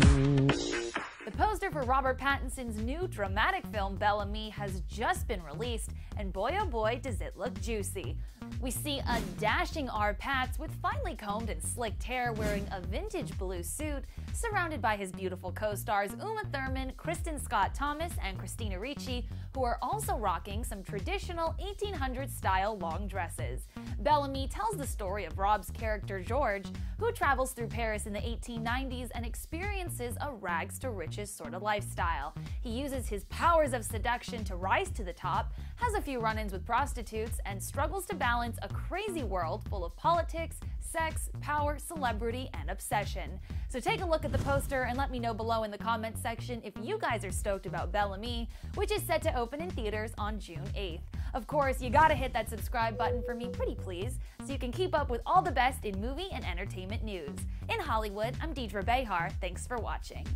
The poster for Robert Pattinson's new dramatic film Bel Ami has just been released, and boy oh boy does it look juicy. We see a dashing R. Pats with finely combed and slicked hair wearing a vintage blue suit, surrounded by his beautiful co stars Uma Thurman, Kristin Scott Thomas, and Christina Ricci, who are also rocking some traditional 1800s style long dresses. Bel Ami tells the story of Rob's character George, who travels through Paris in the 1890s and experiences a rags to riches sort of lifestyle. He uses his powers of seduction to rise to the top, has a few run ins with prostitutes, and struggles to balance a crazy world full of politics, sex, power, celebrity, and obsession. So take a look at the poster and let me know below in the comments section if you guys are stoked about Bel Ami, which is set to open in theaters on June 8th. Of course, you gotta hit that subscribe button for me pretty please, so you can keep up with all the best in movie and entertainment news. In Hollywood, I'm Deidre Behar. Thanks for watching.